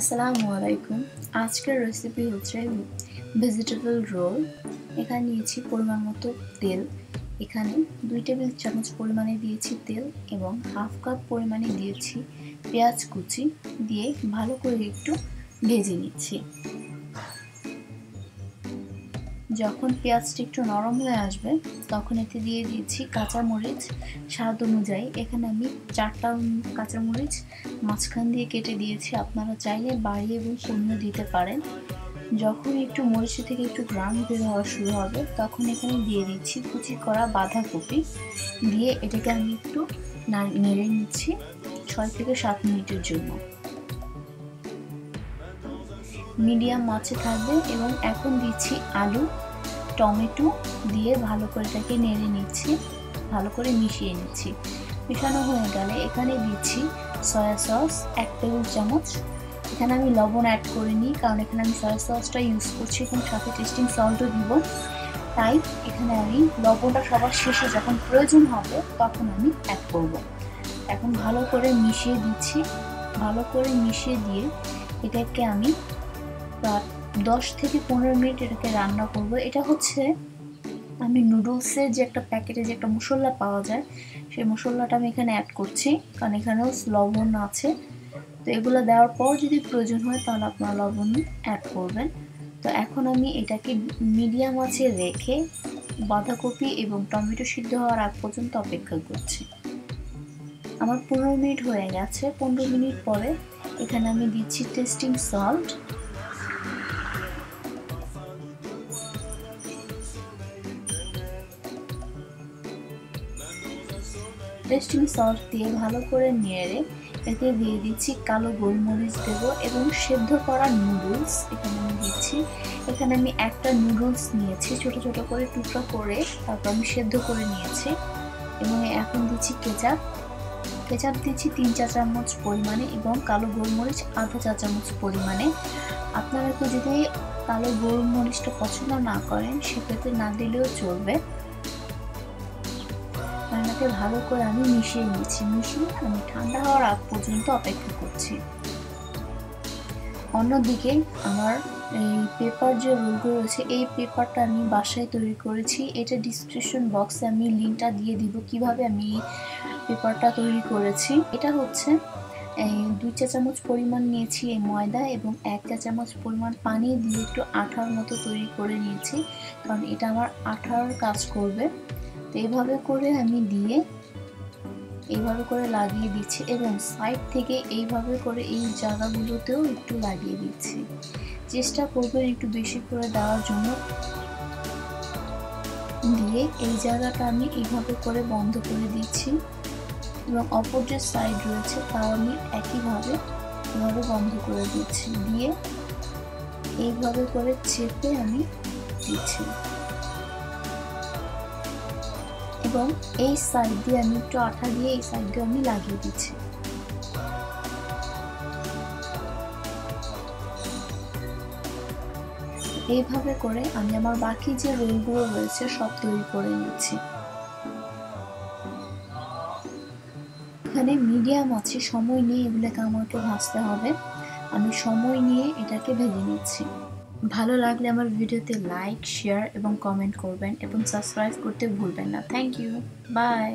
আসসালামু আলাইকুম। আজকের রেসিপি হচ্ছে ভেজিটেবল রোল এখানে নিয়েছি পরিমাণ মতো তেল। এখানে দুই টেবিল চামচ পরিমাণে দিয়েছি তেল এবং হাফ কাপ পরিমাণে দিয়েছি পেঁয়াজ কুচি দিয়ে ভালো করে একটু ভেজে নিচ্ছি। যখন পেঁয়াজটি একটু নরম হয়ে আসবে, তখন এতে দিয়ে দিয়েছি কাঁচামরিচ স্বাদ অনুযায়ী এখানে আমি চারটা কাঁচামরিচ মাঝখান দিয়ে কেটে দিয়েছি। আপনারা চাইলে বাড়িয়ে এবং কমিয়ে দিতে পারেন। যখন একটু মরিচে থেকে একটু গ্রাম বের হওয়া শুরু হবে, তখন এখানে দিয়ে দিচ্ছি কুচি করা বাঁধাকপি। দিয়ে এটাকে আমি একটু নেড়ে নিচ্ছি ছয় থেকে সাত মিনিটের জন্য। মিডিয়াম মাছে থাকবে এবং এখন দিচ্ছি আলু। টমেটো দিয়ে ভালো করে এটাকে নেড়ে নিচ্ছি, ভালো করে মিশিয়ে নিচ্ছি। মেশানো হয়ে গেলে এখানে দিচ্ছি সয়া সস এক টেবিল চামচ। এখানে আমি লবণ অ্যাড করিনি কারণ এখানে আমি সয়া সসটা ইউজ করছি এবং সাথে টেস্টিং সল্টও দিব। তাই এখানে আমি লবণটা সবার শেষে যখন প্রয়োজন হবে তখন আমি অ্যাড করব। এখন ভালো করে মিশিয়ে দিচ্ছি। ভালো করে মিশিয়ে দিয়ে এটাকে আমি দশ থেকে পনেরো মিনিট এটাকে রান্না করব। এটা হচ্ছে আমি নুডলসের যে একটা প্যাকেটে যে একটা মশলা পাওয়া যায়, সেই মশলাটা আমি এখানে অ্যাড করছি। কারণ এখানেও লবণ আছে। তো এগুলো দেওয়ার পর যদি প্রয়োজন হয় তাহলে আপনারা লবণ অ্যাড করবেন। তো এখন আমি এটাকে মিডিয়াম আছে রেখে বাঁধাকপি এবং টমেটো সিদ্ধ হওয়ার আগ পর্যন্ত অপেক্ষা করছি। আমার পনেরো মিনিট হয়ে গেছে। পনেরো মিনিট পরে এখানে আমি দিচ্ছি টেস্টিং সল্ট টেস্টিং সল্ট দিয়ে ভালো করে নেড়ে এতে দিয়ে দিচ্ছি কালো গোলমরিচ দেব এবং সেদ্ধ করা নুডলস এখানে আমি দিচ্ছি। এখানে আমি একটা নুডলস নিয়েছি, ছোট ছোট করে টুকরো করে তারপর আমি সেদ্ধ করে নিয়েছি। এবং এখন দিচ্ছি কেচাপ। কেচাপ দিচ্ছি তিন চা চামচ পরিমাণে এবং কালো গোলমরিচ আধা চা চামচ পরিমাণে। আপনারা তো যদি কালো গোলমরিচটা পছন্দ না করেন, সেক্ষেত্রে না দিলেও চলবে। রান্নাকে ভালো করে আমি মিশিয়ে নিয়েছি। মিশিয়ে আমি ঠান্ডা হওয়ার আগ পর্যন্ত অপেক্ষা করছি। অন্যদিকে আমার এই পেপার যে রোলগুলো রয়েছে, এই পেপারটা আমি বাসায় তৈরি করেছি। এটা ডিসক্রিপশন বক্সে আমি লিঙ্কটা দিয়ে দিব কীভাবে আমি পেপারটা তৈরি করেছি। এটা হচ্ছে এই দুই চা চামচ পরিমাণ নিয়েছি এই ময়দা এবং এক চা চামচ পরিমাণ পানি দিয়ে একটু আঠার মতো তৈরি করে নিয়েছি। কারণ এটা আমার আঠার কাজ করবে। তো এইভাবে করে আমি দিয়ে এইভাবে করে লাগিয়ে দিচ্ছি এবং সাইড থেকে এইভাবে করে এই জায়গাগুলোতেও একটু লাগিয়ে দিচ্ছি। চেষ্টা করবেন একটু বেশি করে দেওয়ার জন্য। দিয়ে এই জায়গাটা আমি এইভাবে করে বন্ধ করে দিচ্ছি এবং অপর যে সাইড রয়েছে তাও আমি একইভাবে এভাবে বন্ধ করে দিচ্ছি। দিয়ে এইভাবে করে চেপে আমি দিচ্ছি। এবং এই সাইড দিয়ে আমি একটু আঠা দিয়ে এই সাইড দিয়ে আমি লাগিয়ে দিচ্ছি। এইভাবে করে আমি আমার বাকি যে রোলগুলো রয়েছে সব তৈরি করে নিচ্ছি। এখানে মিডিয়াম আছে, সময় নিয়ে এগুলোকে আমাকে ভাজতে হবে। আমি সময় নিয়ে এটাকে ভেজে নিচ্ছি। ভালো লাগলে আমার ভিডিওতে লাইক শেয়ার এবং কমেন্ট করবেন এবং সাবস্ক্রাইব করতে ভুলবেন না। Thank you by